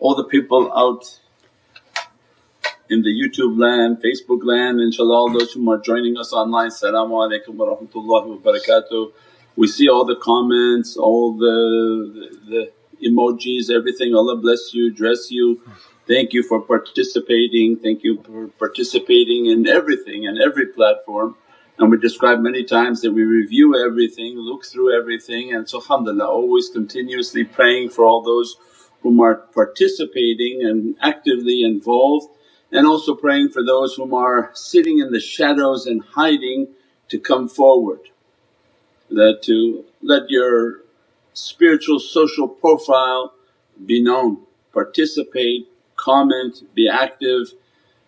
all the people out in the YouTube land, Facebook land, inshaAllah all those whom are joining us online, Salaamu alaykum wa rahmatullahi wa barakatuh. We see all the comments, all the, the, the emojis, everything, Allah bless you, dress you. Thank you for participating, thank you for participating in everything and every platform. And we describe many times that we review everything, look through everything and so alhamdulillah always continuously praying for all those whom are participating and actively involved and also praying for those whom are sitting in the shadows and hiding to come forward. That to let your spiritual social profile be known, participate, comment, be active,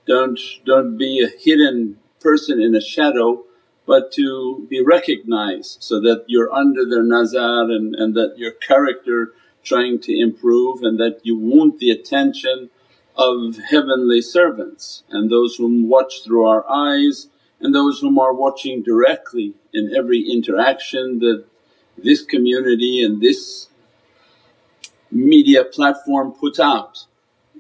don't, don't be a hidden person in a shadow but to be recognized so that you're under their nazar and, and that your character trying to improve and that you want the attention of heavenly servants and those whom watch through our eyes and those whom are watching directly in every interaction that this community and this media platform puts out.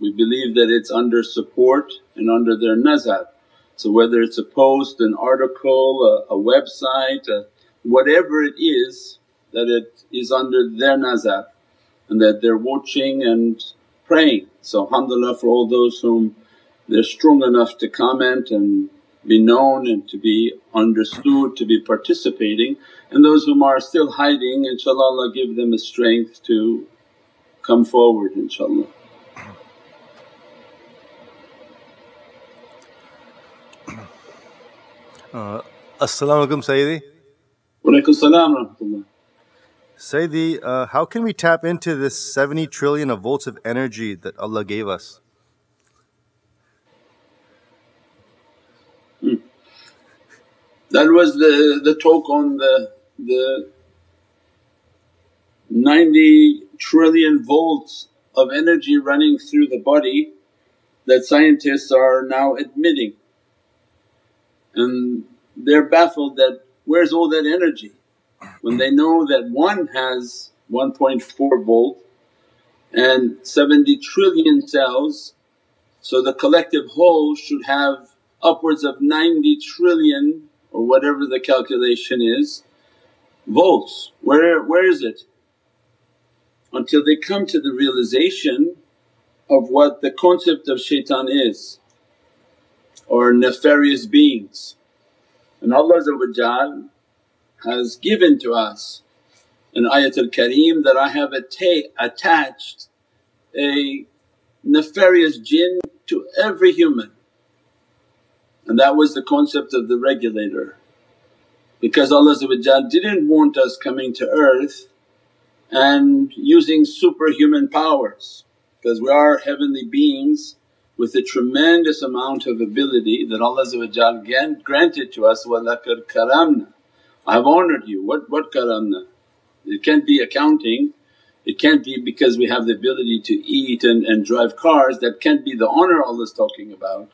We believe that it's under support and under their nazar. So whether it's a post, an article, a, a website, a, whatever it is that it is under their nazar and that they're watching and praying. So alhamdulillah for all those whom they're strong enough to comment and be known and to be understood, to be participating and those whom are still hiding inshaAllah Allah give them a strength to come forward inshaAllah. Uh, As-salamu alaykum Sayyidi. Walaykum salam rahmatullah. Sayyidi, uh, how can we tap into this 70 trillion of volts of energy that Allah gave us? Hmm. That was the, the talk on the, the 90 trillion volts of energy running through the body that scientists are now admitting. And they're baffled that where's all that energy? When they know that one has 1.4 volt and 70 trillion cells so the collective whole should have upwards of 90 trillion or whatever the calculation is volts. Where, where is it? Until they come to the realization of what the concept of shaitan is or nefarious beings. And Allah has given to us in Ayatul Kareem that I have atta- attached a nefarious jinn to every human and that was the concept of the regulator. Because Allah didn't want us coming to earth and using superhuman powers because we are heavenly beings with a tremendous amount of ability that Allah granted to us, وَلَقَدْ karamna I have honoured you. What, what karamna? It can't be accounting, it can't be because we have the ability to eat and, and drive cars, that can't be the honour Allah's talking about.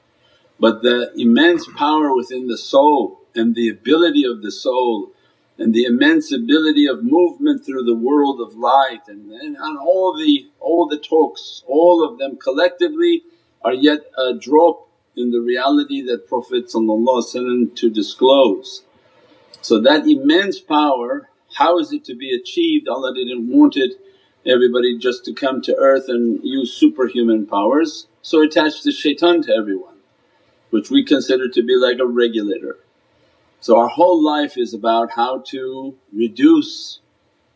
But the immense power within the soul and the ability of the soul and the immense ability of movement through the world of light and, and, and all the all the talks, all of them collectively are yet a drop in the reality that Prophet to disclose. So that immense power, how is it to be achieved? Allah didn't want it everybody just to come to earth and use superhuman powers so attached the shaitan to everyone which we consider to be like a regulator. So our whole life is about how to reduce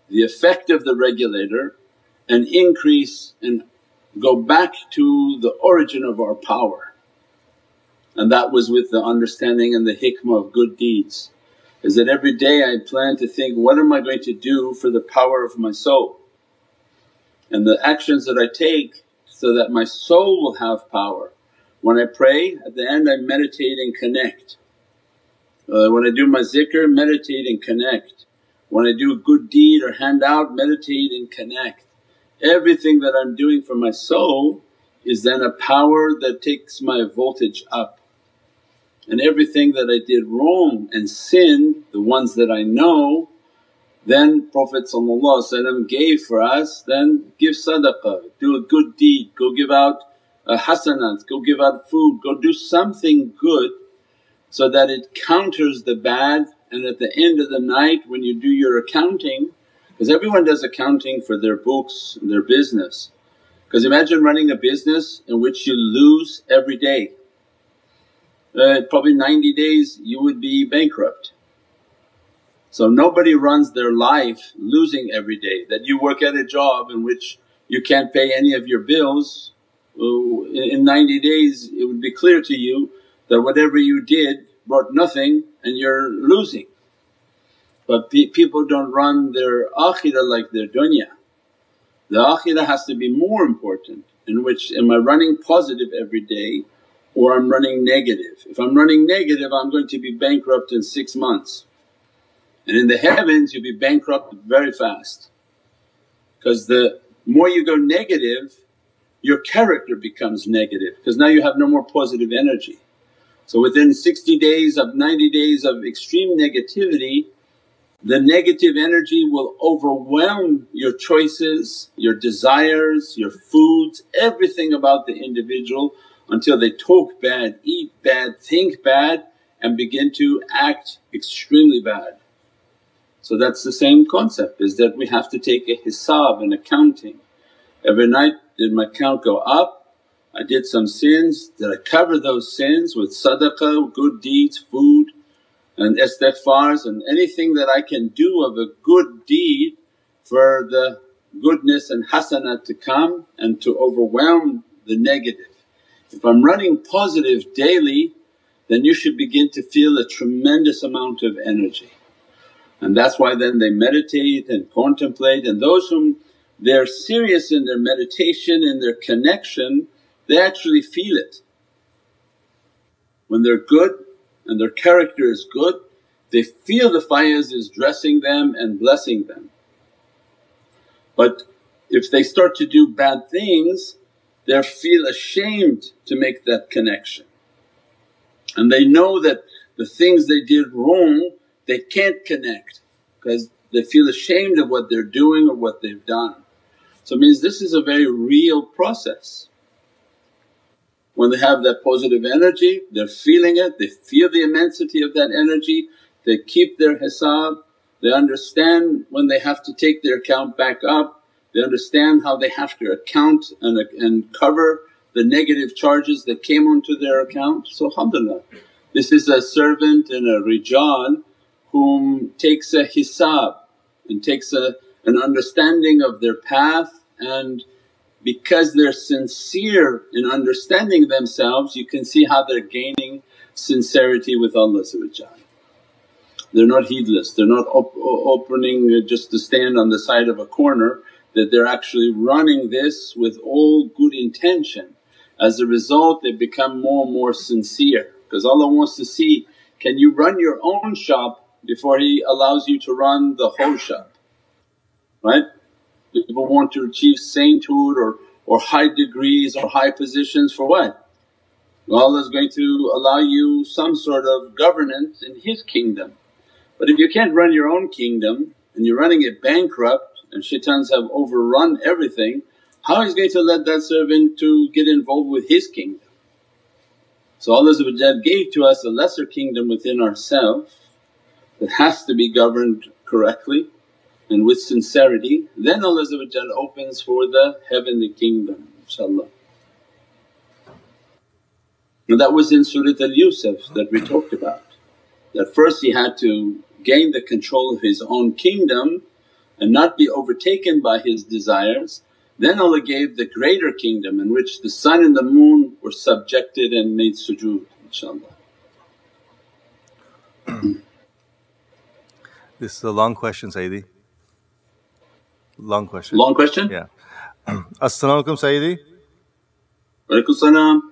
the effect of the regulator and increase and go back to the origin of our power. And that was with the understanding and the hikmah of good deeds is that every day I plan to think, what am I going to do for the power of my soul? And the actions that I take so that my soul will have power. When I pray at the end I meditate and connect. Uh, when I do my zikr meditate and connect. When I do a good deed or hand out meditate and connect. Everything that I'm doing for my soul is then a power that takes my voltage up and everything that I did wrong and sin, the ones that I know then Prophet gave for us, then give sadaqah, do a good deed, go give out uh, hasanats, go give out food, go do something good so that it counters the bad and at the end of the night when you do your accounting because everyone does accounting for their books and their business. Because imagine running a business in which you lose every day, uh, probably 90 days you would be bankrupt. So nobody runs their life losing every day, that you work at a job in which you can't pay any of your bills, in 90 days it would be clear to you that whatever you did brought nothing and you're losing. But pe people don't run their akhirah like their dunya. The akhirah has to be more important in which am I running positive every day or I'm running negative. If I'm running negative I'm going to be bankrupt in six months and in the heavens you'll be bankrupt very fast because the more you go negative your character becomes negative because now you have no more positive energy. So within 60 days of 90 days of extreme negativity the negative energy will overwhelm your choices, your desires, your foods, everything about the individual until they talk bad, eat bad, think bad and begin to act extremely bad. So that's the same concept is that we have to take a hisab and accounting. Every night did my count go up? I did some sins, did I cover those sins with sadaqah, good deeds, food and istighfars and anything that I can do of a good deed for the goodness and hasanat to come and to overwhelm the negative. If I'm running positive daily then you should begin to feel a tremendous amount of energy. And that's why then they meditate and contemplate and those whom they're serious in their meditation and their connection they actually feel it. When they're good and their character is good, they feel the faiz is dressing them and blessing them. But if they start to do bad things they feel ashamed to make that connection. And they know that the things they did wrong they can't connect because they feel ashamed of what they're doing or what they've done. So it means this is a very real process. When they have that positive energy they're feeling it, they feel the immensity of that energy, they keep their hisab, they understand when they have to take their account back up, they understand how they have to account and, and cover the negative charges that came onto their account. So alhamdulillah this is a servant and a rijal whom takes a hisab and takes a, an understanding of their path. And because they're sincere in understanding themselves you can see how they're gaining sincerity with Allah They're not heedless, they're not op opening just to stand on the side of a corner that they're actually running this with all good intention. As a result they become more and more sincere because Allah wants to see can you run your own shop before He allows you to run the whole shop, right? People want to achieve sainthood or, or high degrees or high positions for what? Well Allah's going to allow you some sort of governance in His kingdom. But if you can't run your own kingdom and you're running it bankrupt and shaitans have overrun everything, how He's going to let that servant to get involved with His kingdom? So Allah gave to us a lesser kingdom within ourselves that has to be governed correctly and with sincerity then Allah opens for the heavenly kingdom inshaAllah. And that was in Surat al-Yusuf that we talked about. That first he had to gain the control of his own kingdom and not be overtaken by his desires. Then Allah gave the greater kingdom in which the sun and the moon were subjected and made sujood inshaAllah. this is a long question Sayyidi. Long question. Long question? Yeah. As-salamu alaykum Sayyidi. Walaikum salam.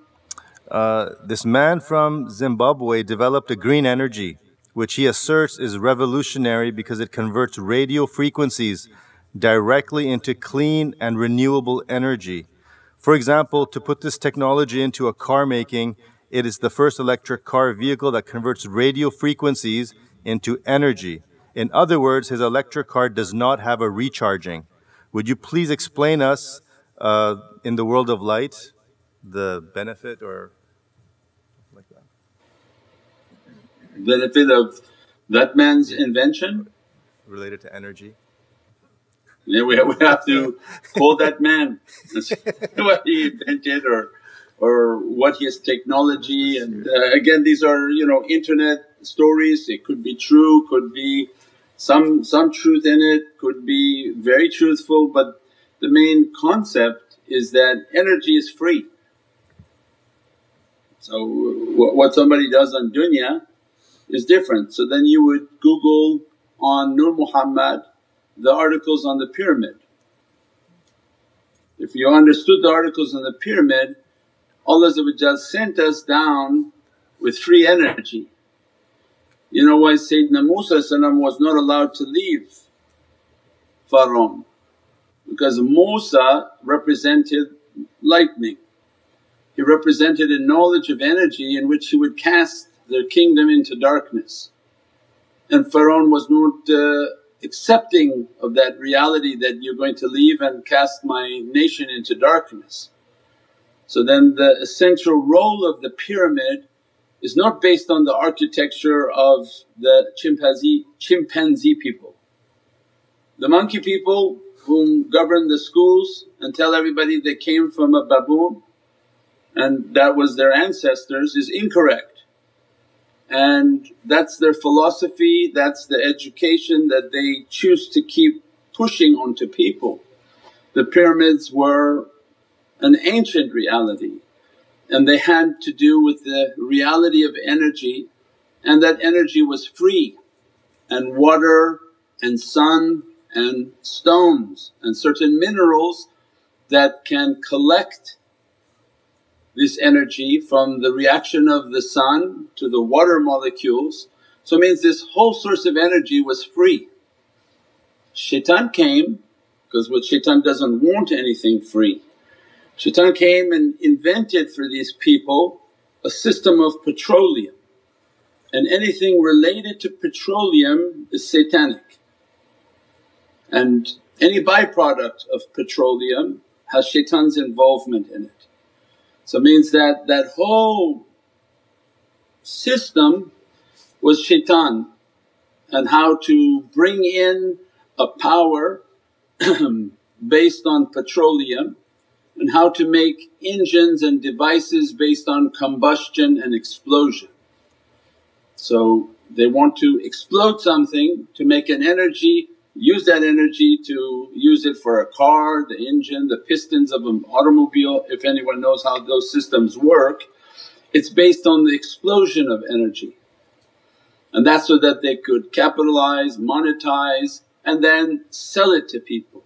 Uh, this man from Zimbabwe developed a green energy which he asserts is revolutionary because it converts radio frequencies directly into clean and renewable energy. For example, to put this technology into a car making, it is the first electric car vehicle that converts radio frequencies into energy In other words, his electric car does not have a recharging. Would you please explain us uh, in the world of light the benefit or like that? Benefit of that man's invention? Related to energy. Yeah, we have, we have to call that man what he invented or or what his technology and uh, again these are you know internet stories it could be true could be some some truth in it could be very truthful but the main concept is that energy is free so what somebody does on dunya is different so then you would google on nur muhammad the articles on the pyramid if you understood the articles on the pyramid Allah sent us down with free energy. You know why Sayyidina Musa was not allowed to leave Farum? Because Musa represented lightning. He represented a knowledge of energy in which he would cast their kingdom into darkness. And Pharaoh was not uh, accepting of that reality that you're going to leave and cast my nation into darkness. So then the essential role of the pyramid is not based on the architecture of the chimpanzee, chimpanzee people. The monkey people whom govern the schools and tell everybody they came from a baboon and that was their ancestors is incorrect. And that's their philosophy, that's the education that they choose to keep pushing onto people. The pyramids were an ancient reality and they had to do with the reality of energy and that energy was free and water and sun and stones and certain minerals that can collect this energy from the reaction of the sun to the water molecules. So it means this whole source of energy was free. Shaitan came because what shaitan doesn't want anything free. Shaitan came and invented for these people a system of petroleum and anything related to petroleum is satanic. And any byproduct of petroleum has shaitan's involvement in it. So it means that that whole system was shaitan and how to bring in a power based on petroleum and how to make engines and devices based on combustion and explosion. So they want to explode something to make an energy, use that energy to use it for a car, the engine, the pistons of an automobile if anyone knows how those systems work. It's based on the explosion of energy and that's so that they could capitalize, monetize and then sell it to people.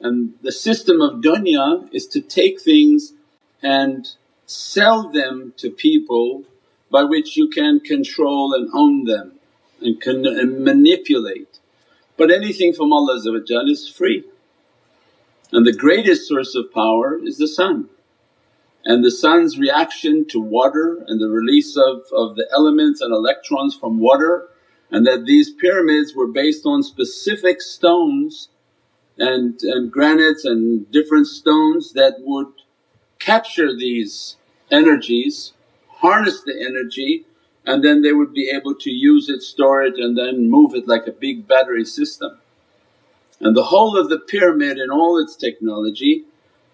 And the system of dunya is to take things and sell them to people by which you can control and own them and, can, and manipulate. But anything from Allah is free and the greatest source of power is the sun. And the sun's reaction to water and the release of, of the elements and electrons from water and that these pyramids were based on specific stones and, and granites and different stones that would capture these energies, harness the energy and then they would be able to use it, store it and then move it like a big battery system. And the whole of the pyramid and all its technology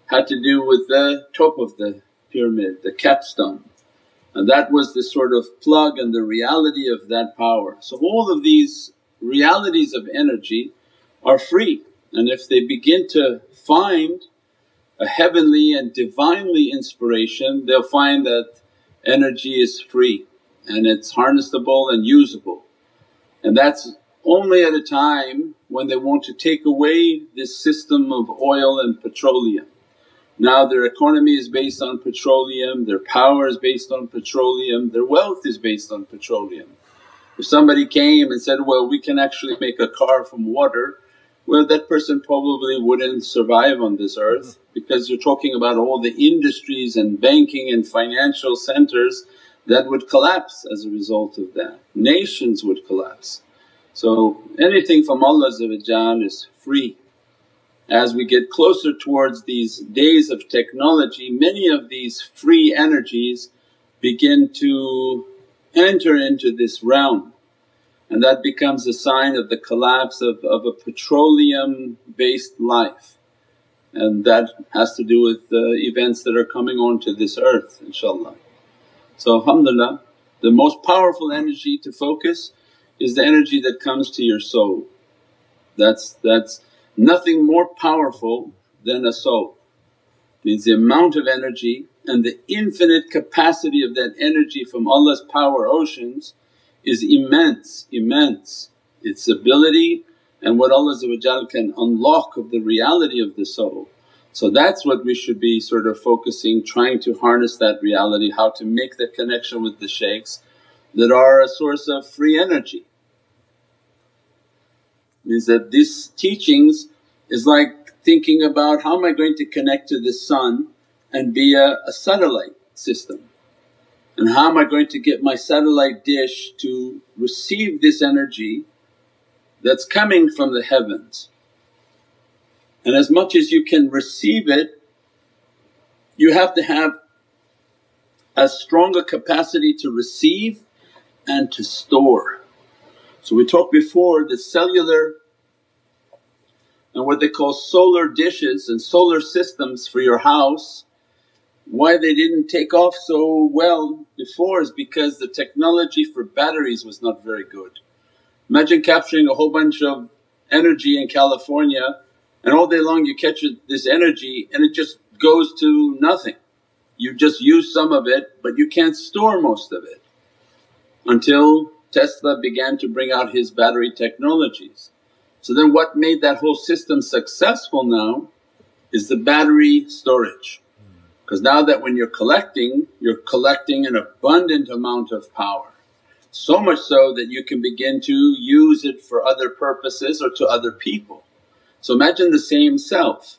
had to do with the top of the pyramid, the capstone and that was the sort of plug and the reality of that power. So all of these realities of energy are free and if they begin to find a heavenly and divinely inspiration they'll find that energy is free and it's harnessable and usable. And that's only at a time when they want to take away this system of oil and petroleum. Now their economy is based on petroleum, their power is based on petroleum, their wealth is based on petroleum. If somebody came and said, well we can actually make a car from water well that person probably wouldn't survive on this earth mm-hmm. because you're talking about all the industries and banking and financial centers that would collapse as a result of that, nations would collapse. So anything from Allah is free. As we get closer towards these days of technology many of these free energies begin to enter into this realm and that becomes a sign of the collapse of, of a petroleum based life and that has to do with the events that are coming onto this earth inshaAllah. So alhamdulillah the most powerful energy to focus is the energy that comes to your soul. That's, that's nothing more powerful than a soul. Means the amount of energy and the infinite capacity of that energy from Allah's power oceans is immense, immense. Its ability and what Allah can unlock of the reality of the soul. So that's what we should be sort of focusing, trying to harness that reality, how to make the connection with the shaykhs that are a source of free energy. Means that this teachings is like thinking about how am I going to connect to the sun and be a, a satellite system and how am I going to get my satellite dish to receive this energy that's coming from the heavens. And as much as you can receive it you have to have a stronger capacity to receive and to store. So we talked before the cellular and what they call solar dishes and solar systems for your house why they didn't take off so well before is because the technology for batteries was not very good. Imagine capturing a whole bunch of energy in California and all day long you catch this energy and it just goes to nothing. You just use some of it but you can't store most of it until Tesla began to bring out his battery technologies. So then what made that whole system successful now is the battery storage. Because now that when you're collecting, you're collecting an abundant amount of power. So much so that you can begin to use it for other purposes or to other people. So imagine the same self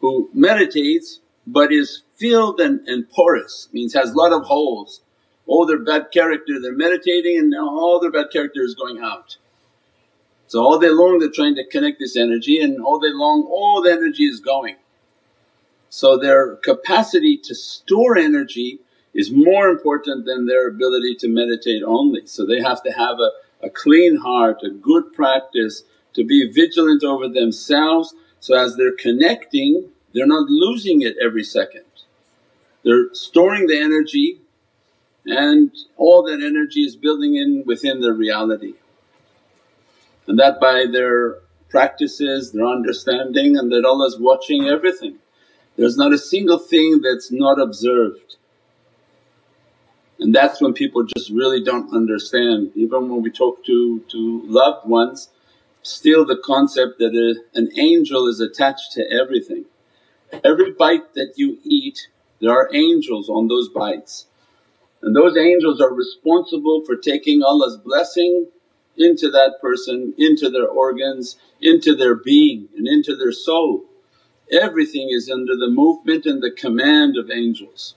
who meditates but is filled and, and porous, means has a lot of holes. All their bad character they're meditating and now all their bad character is going out. So all day long they're trying to connect this energy and all day long all the energy is going. So their capacity to store energy is more important than their ability to meditate only. So they have to have a, a clean heart, a good practice to be vigilant over themselves so as they're connecting they're not losing it every second. They're storing the energy and all that energy is building in within their reality. And that by their practices, their understanding and that Allah's watching everything. There's not a single thing that's not observed. And that's when people just really don't understand. Even when we talk to, to loved ones, still the concept that a, an angel is attached to everything. Every bite that you eat, there are angels on those bites. And those angels are responsible for taking Allah's blessing into that person, into their organs, into their being and into their soul. Everything is under the movement and the command of angels.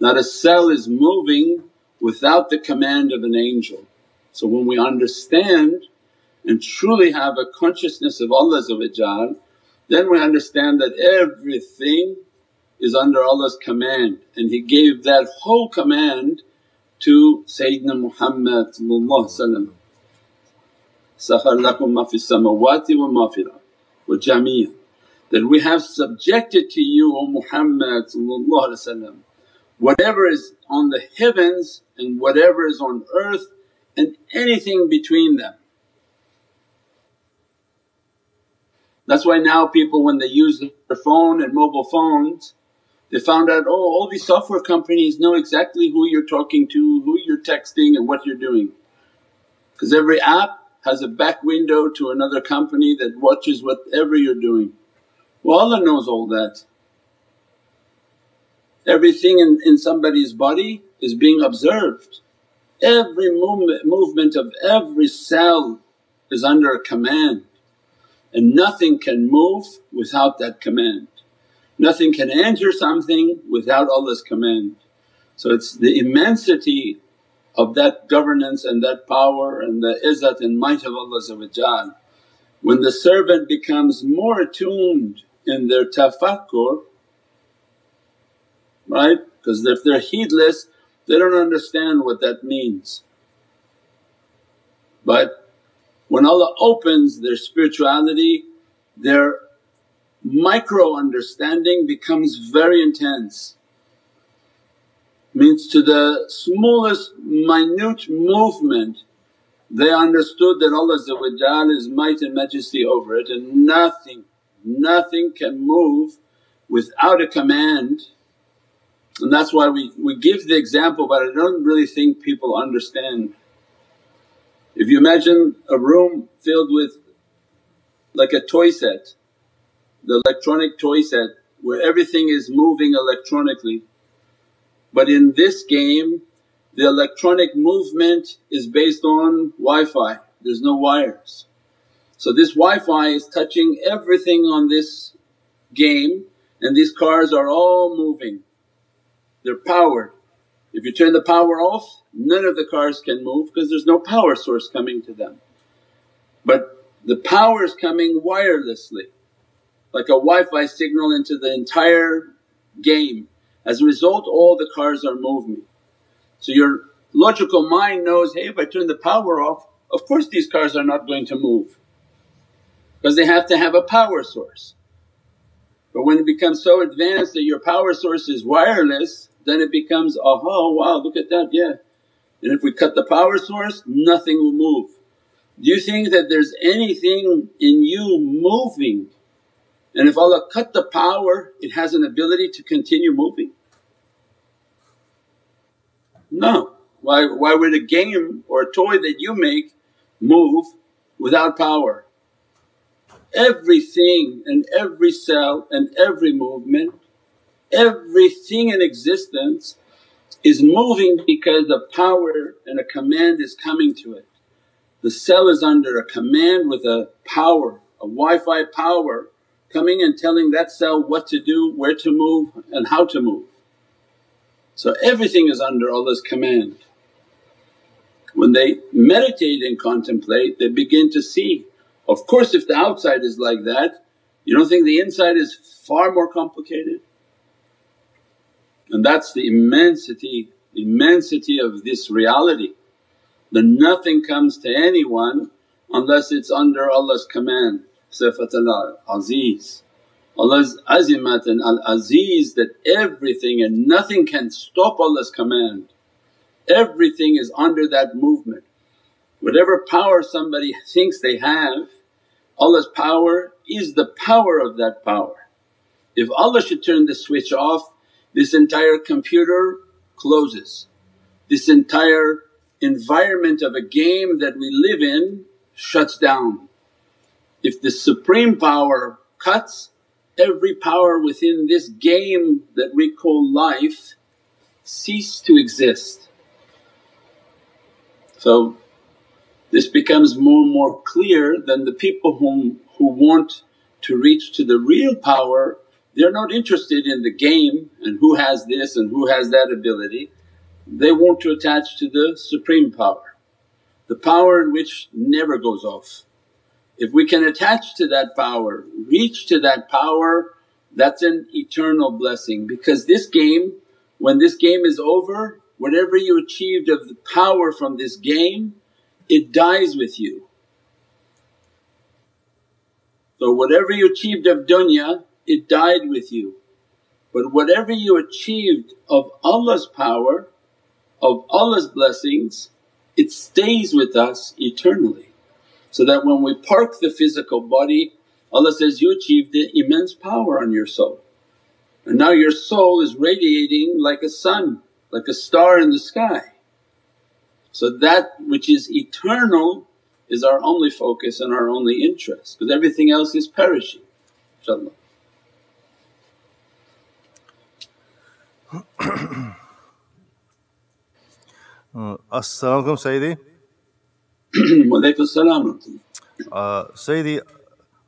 Not a cell is moving without the command of an angel. So when we understand and truly have a consciousness of Allah then we understand that everything is under Allah's command. And He gave that whole command to Sayyidina Muhammad Sakhar lakum ma fi samawati wa ma fil wa jamia. That we have subjected to you O Muhammad whatever is on the heavens and whatever is on earth and anything between them. That's why now people when they use their phone and mobile phones they found out, oh all these software companies know exactly who you're talking to, who you're texting and what you're doing. Because every app has a back window to another company that watches whatever you're doing. Well Allah knows all that. Everything in, in somebody's body is being observed. Every movement, movement of every cell is under command and nothing can move without that command. Nothing can enter something without Allah's command. So it's the immensity of that governance and that power and the izzat and might of Allah when the servant becomes more attuned in their tafakkur, right? Because if they're heedless they don't understand what that means. But when Allah opens their spirituality, their micro understanding becomes very intense. Means to the smallest minute movement they understood that Allah is might and majesty over it and nothing, nothing can move without a command. And that's why we, we give the example but I don't really think people understand. If you imagine a room filled with like a toy set, the electronic toy set where everything is moving electronically. But in this game the electronic movement is based on Wi-Fi, there's no wires. So this Wi-Fi is touching everything on this game and these cars are all moving, they're powered. If you turn the power off none of the cars can move because there's no power source coming to them. But the power is coming wirelessly like a Wi-Fi signal into the entire game. As a result all the cars are moving. So your logical mind knows, hey if I turn the power off of course these cars are not going to move because they have to have a power source. But when it becomes so advanced that your power source is wireless then it becomes, aha wow look at that, yeah. And if we cut the power source nothing will move. Do you think that there's anything in you moving and if Allah cut the power it has an ability to continue moving? No. Why, why would a game or a toy that you make move without power? Everything and every cell and every movement, everything in existence is moving because a power and a command is coming to it. The cell is under a command with a power, a Wi-Fi power coming and telling that cell what to do, where to move and how to move. So everything is under Allah's command. When they meditate and contemplate they begin to see. Of course if the outside is like that, you don't think the inside is far more complicated? And that's the immensity, immensity of this reality. That nothing comes to anyone unless it's under Allah's command, Sifat al-Aziz. Allah's azimat and al-aziz that everything and nothing can stop Allah's command. Everything is under that movement. Whatever power somebody thinks they have, Allah's power is the power of that power. If Allah should turn the switch off, this entire computer closes. This entire environment of a game that we live in shuts down. If the supreme power cuts, every power within this game that we call life cease to exist. So this becomes more and more clear than the people whom, who want to reach to the real power they're not interested in the game and who has this and who has that ability, they want to attach to the supreme power, the power in which never goes off. If we can attach to that power, reach to that power, that's an eternal blessing because this game, when this game is over, whatever you achieved of the power from this game, it dies with you. So whatever you achieved of dunya, it died with you. But whatever you achieved of Allah's power, of Allah's blessings, it stays with us eternally. So that when we park the physical body Allah says, you achieved the immense power on your soul and now your soul is radiating like a sun, like a star in the sky. So that which is eternal is our only focus and our only interest because everything else is perishing inshaAllah. Uh, As-salamu Sayyidi. Walaykum salam uh, Sayyidi,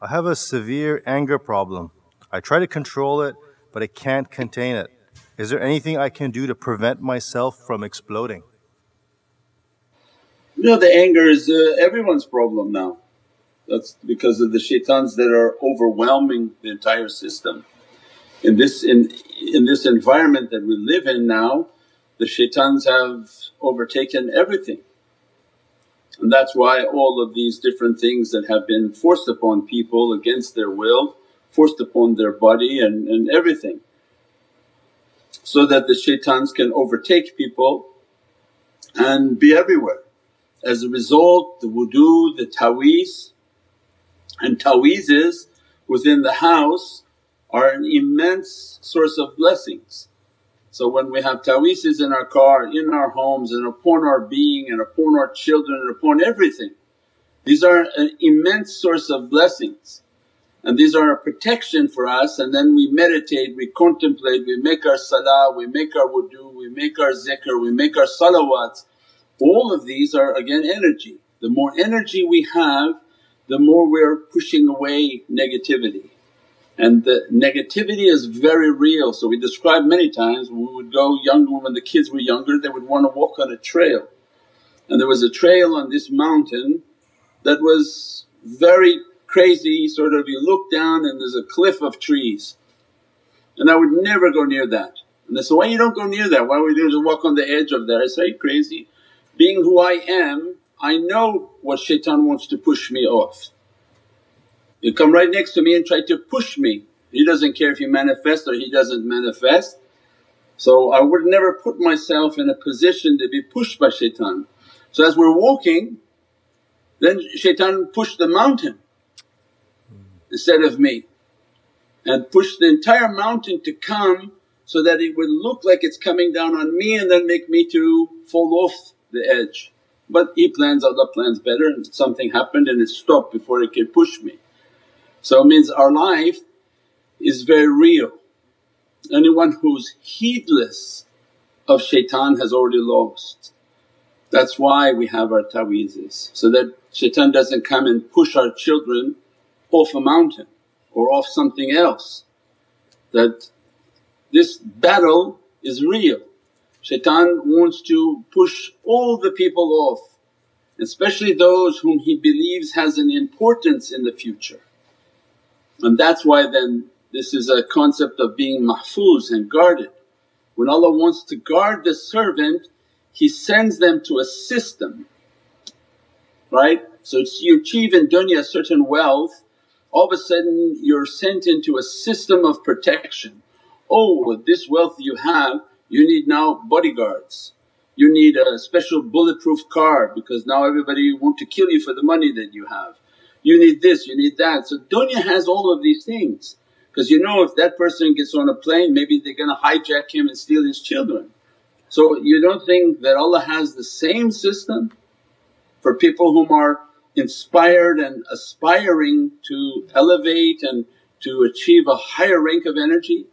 I have a severe anger problem. I try to control it, but I can't contain it. Is there anything I can do to prevent myself from exploding? You know the anger is uh, everyone's problem now. That's because of the shaitans that are overwhelming the entire system. In this in, in this environment that we live in now the shaitans have overtaken everything. And that's why all of these different things that have been forced upon people against their will, forced upon their body and, and everything. So that the shaitans can overtake people and be everywhere. As a result the wudu, the taweez and taweezes within the house are an immense source of blessings. So when we have taweezes in our car, in our homes and upon our being and upon our children and upon everything, these are an immense source of blessings and these are a protection for us and then we meditate, we contemplate, we make our salah, we make our wudu, we make our zikr, we make our salawats. All of these are again energy. The more energy we have the more we're pushing away negativity. And the negativity is very real. So we described many times we would go younger when the kids were younger they would want to walk on a trail. And there was a trail on this mountain that was very crazy sort of you look down and there's a cliff of trees. And I would never go near that. And they said, why you don't go near that? Why would you just walk on the edge of there? I say, crazy. Being who I am, I know what shaitan wants to push me off. You come right next to me and try to push me. He doesn't care if you manifest or he doesn't manifest. So I would never put myself in a position to be pushed by shaitan. So as we're walking then shaitan pushed the mountain instead of me and pushed the entire mountain to come so that it would look like it's coming down on me and then make me to fall off the edge. But He plans, Allah plans better and something happened and it stopped before it could push me. So it means our life is very real. Anyone who's heedless of shaitan has already lost. That's why we have our taweezes so that shaitan doesn't come and push our children off a mountain or off something else. That this battle is real. Shaitan wants to push all the people off especially those whom he believes has an importance in the future. And that's why then this is a concept of being mahfuz and guarded. When Allah wants to guard the servant He sends them to a system, right? So you achieve in dunya certain wealth, all of a sudden you're sent into a system of protection. Oh with this wealth you have you need now bodyguards, you need a special bulletproof car because now everybody want to kill you for the money that you have you need this, you need that. So dunya has all of these things because you know if that person gets on a plane maybe they're going to hijack him and steal his children. So you don't think that Allah has the same system for people whom are inspired and aspiring to elevate and to achieve a higher rank of energy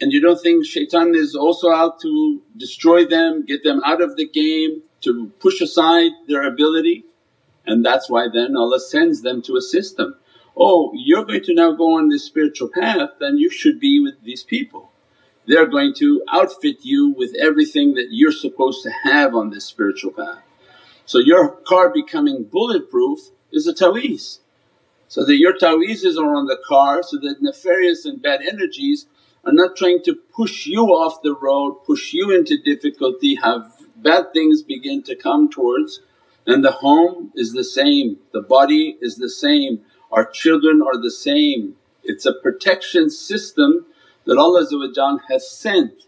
and you don't think shaitan is also out to destroy them, get them out of the game, to push aside their ability? And that's why then Allah sends them to assist them. Oh you're going to now go on this spiritual path then you should be with these people. They're going to outfit you with everything that you're supposed to have on this spiritual path. So your car becoming bulletproof is a taweez. So that your taweezes are on the car so that nefarious and bad energies are not trying to push you off the road, push you into difficulty, have bad things begin to come towards and the home is the same, the body is the same, our children are the same. It's a protection system that Allah has sent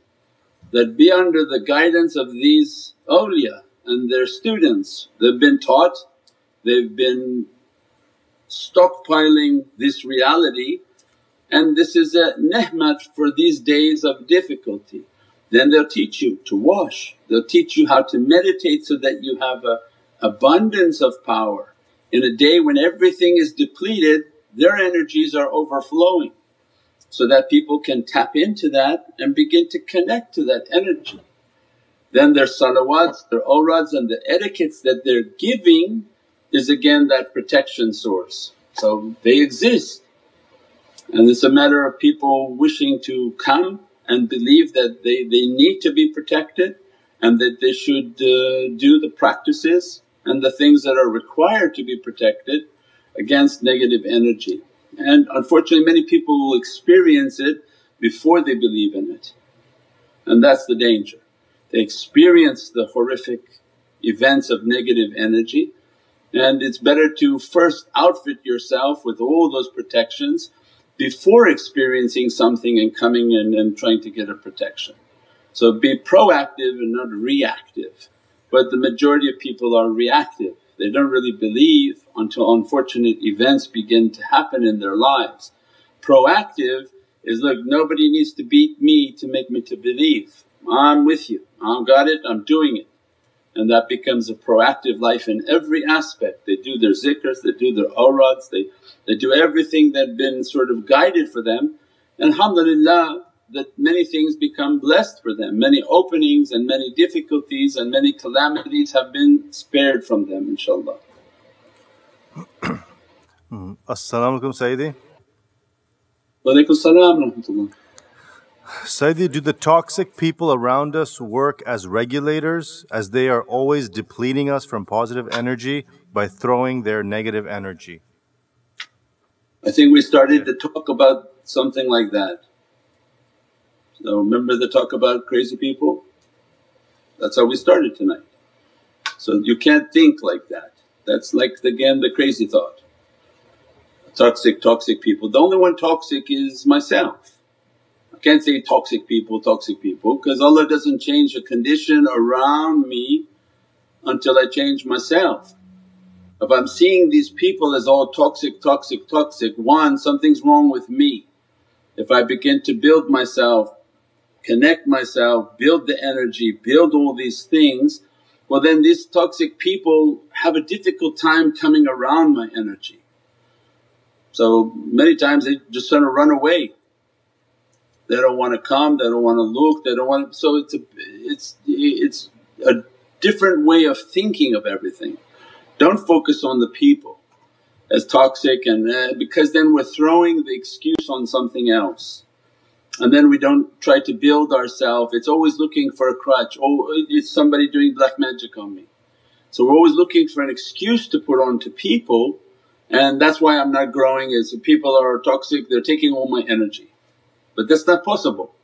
that be under the guidance of these awliya and their students. They've been taught, they've been stockpiling this reality and this is a ni'mat for these days of difficulty. Then they'll teach you to wash, they'll teach you how to meditate so that you have a abundance of power. In a day when everything is depleted their energies are overflowing so that people can tap into that and begin to connect to that energy. Then their salawats, their awrads and the etiquettes that they're giving is again that protection source. So they exist and it's a matter of people wishing to come and believe that they, they need to be protected and that they should uh, do the practices and the things that are required to be protected against negative energy. And unfortunately many people will experience it before they believe in it and that's the danger. They experience the horrific events of negative energy and it's better to first outfit yourself with all those protections before experiencing something and coming in and trying to get a protection. So be proactive and not reactive. But the majority of people are reactive, they don't really believe until unfortunate events begin to happen in their lives. Proactive is look nobody needs to beat me to make me to believe, I'm with you, I've got it, I'm doing it. And that becomes a proactive life in every aspect. They do their zikrs, they do their awrads, they, they do everything that been sort of guided for them. And alhamdulillah that many things become blessed for them, many openings and many difficulties and many calamities have been spared from them inshaAllah. Mm-hmm. As-salamu alaykum Sayyidi. Walaikum salam Sayyidi, do the toxic people around us work as regulators as they are always depleting us from positive energy by throwing their negative energy? I think we started to talk about something like that. Remember the talk about crazy people? That's how we started tonight. So you can't think like that. That's like again the crazy thought. Toxic, toxic people. The only one toxic is myself. I can't say toxic people, toxic people because Allah doesn't change the condition around me until I change myself. If I'm seeing these people as all toxic, toxic, toxic, one something's wrong with me. If I begin to build myself, connect myself, build the energy, build all these things, well then these toxic people have a difficult time coming around my energy. So many times they just sort of run away. They don't want to come, they don't want to look, they don't want to… so it's a it's it's a different way of thinking of everything. Don't focus on the people as toxic and uh, because then we're throwing the excuse on something else. And then we don't try to build ourselves, it's always looking for a crutch, oh it's somebody doing black magic on me. So we're always looking for an excuse to put on to people and that's why I'm not growing is people are toxic, they're taking all my energy. But that's not possible.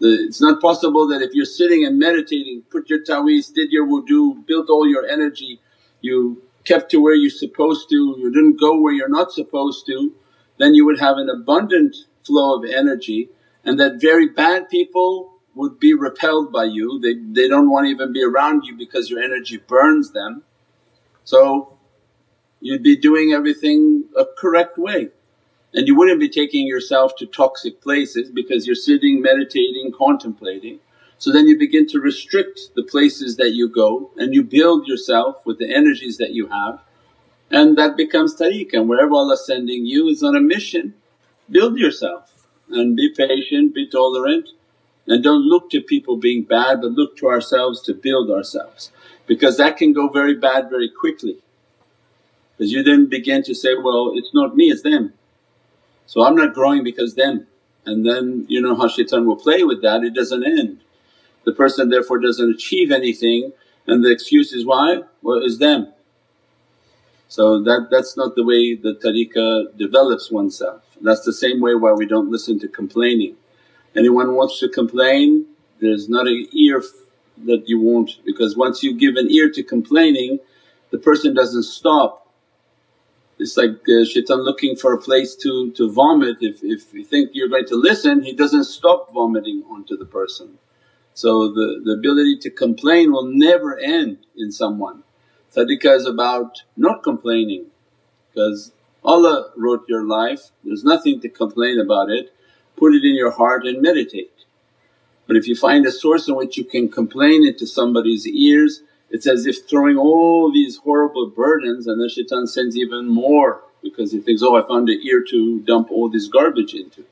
It's not possible that if you're sitting and meditating, put your taweez, did your wudu, built all your energy, you kept to where you're supposed to, you didn't go where you're not supposed to, then you would have an abundant flow of energy and that very bad people would be repelled by you, they, they don't want to even be around you because your energy burns them. So you'd be doing everything a correct way and you wouldn't be taking yourself to toxic places because you're sitting meditating, contemplating. So then you begin to restrict the places that you go and you build yourself with the energies that you have and that becomes tariq and wherever Allah's sending you is on a mission, build yourself and be patient, be tolerant and don't look to people being bad but look to ourselves to build ourselves because that can go very bad very quickly. Because you then begin to say, well it's not me it's them. So I'm not growing because them and then you know how shaitan will play with that, it doesn't end. The person therefore doesn't achieve anything and the excuse is why? Well it's them. So that, that's not the way the tariqah develops oneself. That's the same way why we don't listen to complaining. Anyone wants to complain there's not an ear that you won't because once you give an ear to complaining the person doesn't stop it's like uh, shaitan looking for a place to, to vomit. If, if you think you're going to listen, he doesn't stop vomiting onto the person. So the, the ability to complain will never end in someone. Tariqah is about not complaining because Allah wrote your life, there's nothing to complain about it, put it in your heart and meditate. But if you find a source in which you can complain into somebody's ears it's as if throwing all these horrible burdens and then shaitan sends even more because he thinks, oh I found an ear to dump all this garbage into.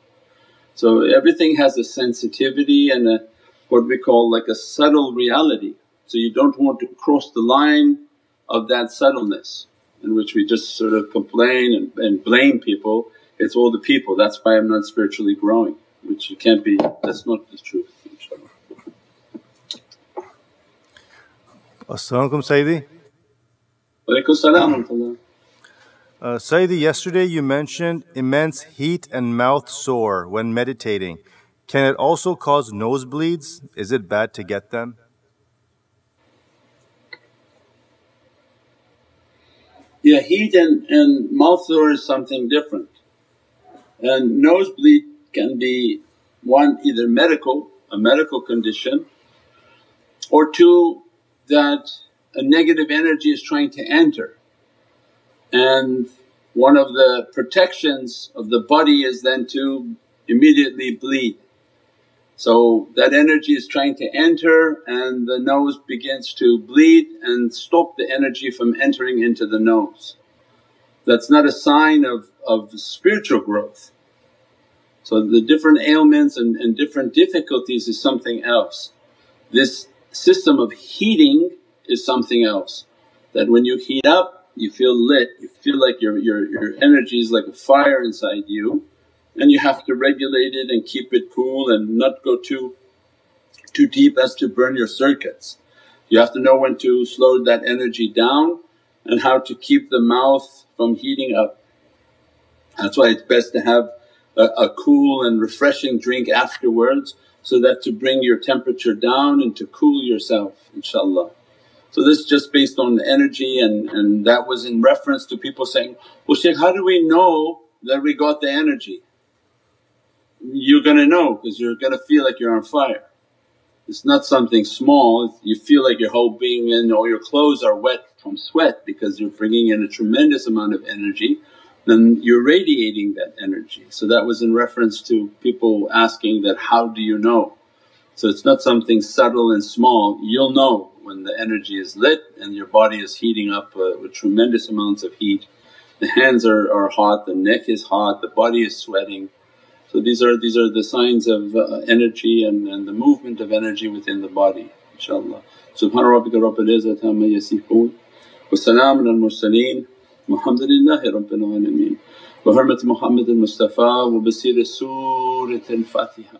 So everything has a sensitivity and a what we call like a subtle reality. So you don't want to cross the line of that subtleness in which we just sort of complain and, and blame people, it's all the people, that's why I'm not spiritually growing which you can't be, that's not the truth inshaAllah. Assalamualaikum Sayyidi. Walaikum salam uh, Sayyidi, yesterday you mentioned immense heat and mouth sore when meditating. Can it also cause nosebleeds? Is it bad to get them? Yeah, heat and, and mouth sore is something different. And nosebleed can be one either medical, a medical condition or two that a negative energy is trying to enter and one of the protections of the body is then to immediately bleed. So that energy is trying to enter and the nose begins to bleed and stop the energy from entering into the nose. That's not a sign of, of spiritual growth. So the different ailments and, and different difficulties is something else. This system of heating is something else that when you heat up you feel lit, you feel like your, your, your energy is like a fire inside you and you have to regulate it and keep it cool and not go too, too deep as to burn your circuits. You have to know when to slow that energy down and how to keep the mouth from heating up. That's why it's best to have a, a cool and refreshing drink afterwards so that to bring your temperature down and to cool yourself inshaAllah. So this is just based on the energy and, and that was in reference to people saying, well Shaykh how do we know that we got the energy? You're gonna know because you're gonna feel like you're on fire. It's not something small, you feel like your whole being and all your clothes are wet from sweat because you're bringing in a tremendous amount of energy then you're radiating that energy. So that was in reference to people asking that, how do you know? So it's not something subtle and small, you'll know when the energy is lit and your body is heating up uh, with tremendous amounts of heat. The hands are, are hot, the neck is hot, the body is sweating. So these are these are the signs of uh, energy and, and the movement of energy within the body inshaAllah. Subhana rabbika rabbil izzati amma yasifoon wa salaamun al mursaleen walhamdulillahi rabbil alameen. Bi hurmati Muhammadin Mustafa wa bi siri Surat al-Fatiha.